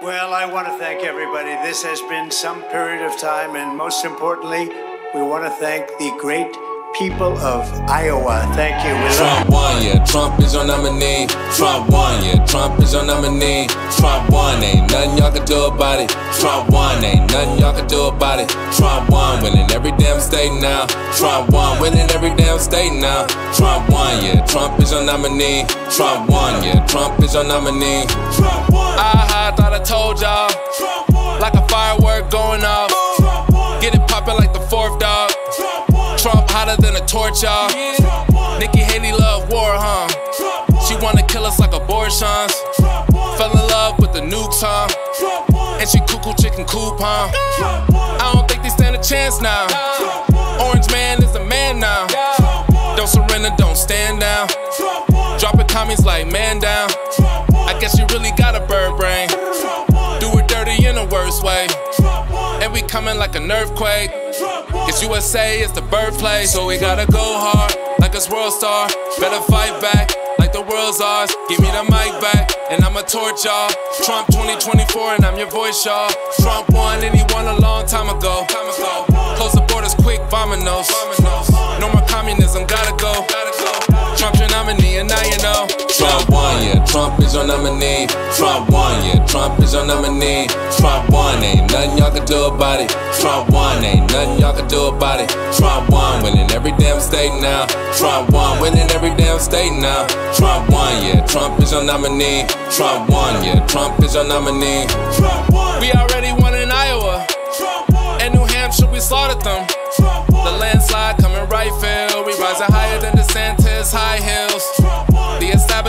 Well, I want to thank everybody. This has been some period of time, and most importantly, we want to thank the great people of Iowa. Thank you. We Trump won, yeah. Trump is your nominee. Trump won, yeah. Trump is your nominee. Trump won, ain't nothing y'all can do about it. Trump won, ain't nothing y'all can do about it. Trump won, winning every damn state now. Trump won, winning every damn state now. Trump won, yeah. Trump is your nominee. Trump won, yeah. Trump is your nominee. Trump won. I, I thought I told y'all. Like a firework going off. Get it poppin' like the fourth dog. Trump hotter than a torch, y'all. Nikki Haley love war, huh? She wanna kill us like abortions. Fell in love with the nukes, huh? And she cuckoo chicken coop, huh? I don't think they stand a chance now. Orange man is a man now. Don't surrender, don't stand down. Dropping commies like man down. Coming like an earthquake. Guess USA is the birthplace, so we gotta go hard like a world star. Better fight back like the world's ours. Give me the mic back, and I'ma torch y'all. Trump 2024, and I'm your voice, y'all. Trump won, and he won a long time ago. Close the borders quick, vominos. No more communism, gotta go. Trump is your nominee. Trump won, yeah. Trump is your nominee. Trump won, ain't nothing y'all can do about it. Trump won, ain't nothing y'all can do about it. Trump won, winning every damn state now. Trump won, winning every damn state now. Trump won, yeah. Trump is your nominee. Trump won, yeah. Trump is your nominee. Trump won. We already won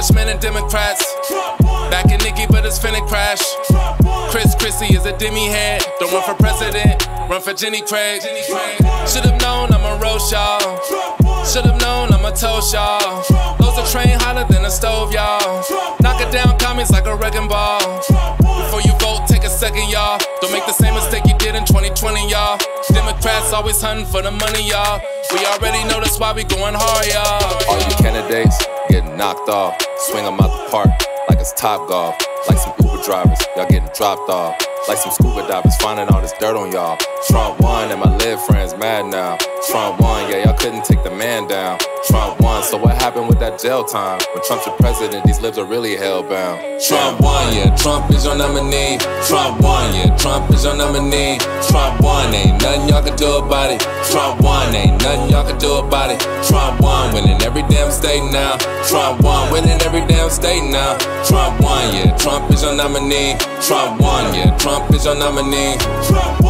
Establishment and Democrats. Back in Nikki, but it's finna crash. Chris Christie is a demi head. Don't run for president, run for Jenny Craig. Should've known I'm a roast y'all. Should've known I'm a toast y'all. Loads of train hotter than a stove, y'all. Knock it down, comments like a wrecking ball. Before you vote, take a second, y'all. Don't make the same mistake you did in 2020, y'all. Democrats always hunting for the money, y'all. We already know that's why we going hard, y'all. All you candidates getting knocked off. Swing 'em out the park like it's Topgolf. Like some Uber drivers, y'all getting dropped off. Like some scuba divers finding all this dirt on y'all. Trump won and my live friends mad now. Trump won, yeah, y'all couldn't take the man down. Jail time? When Trump's your president, these libs are really hellbound. Trump won, yeah. Trump is your nominee. Trump won, yeah. Trump is your nominee. Trump won, ain't nothing y'all can do about it. Trump won, ain't nothing y'all can do about it. Trump won, winning every damn state now. Trump won, winning every damn state now. Trump won, yeah. Trump is your nominee. Trump won, yeah. Trump is your nominee. Trump won.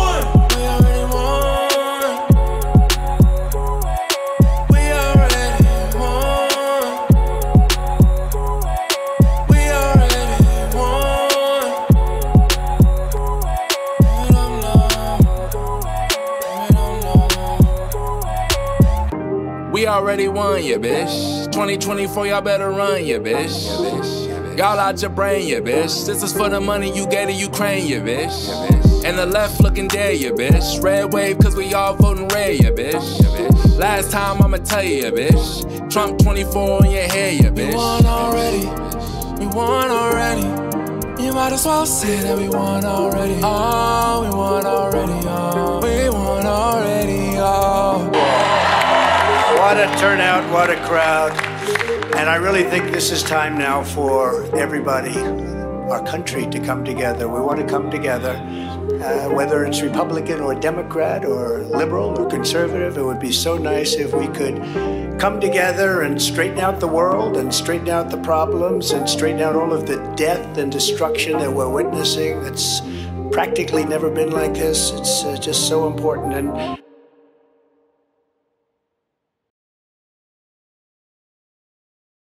We already won, yeah, bitch. 2024, y'all better run, yeah, bitch. Y'all out your brain, yeah, bitch. This is for the money you gave to Ukraine, yeah, bitch. And the left looking dead, yeah, bitch. Red wave, cause we all voting red, yeah, bitch. Last time I'ma tell you, yeah, bitch. Trump 24 on your head, yeah, bitch. We won already. We won already. You might as well say that we won already. Oh, we won already. Oh, we won already. What a turnout, what a crowd. And I really think this is time now for everybody, our country, to come together. We want to come together, uh, whether it's Republican or Democrat or liberal or conservative. It would be so nice if we could come together and straighten out the world and straighten out the problems and straighten out all of the death and destruction that we're witnessing. It's practically never been like this. It's uh, just so important. And